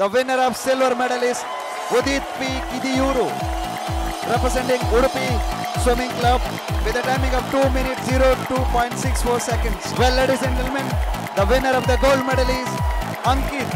The winner of silver medal is Udit P. Kidiyuru, representing Udupi Swimming Club with a timing of 2 minutes 02.64 seconds. Well, ladies and gentlemen, the winner of the gold medal is Ankit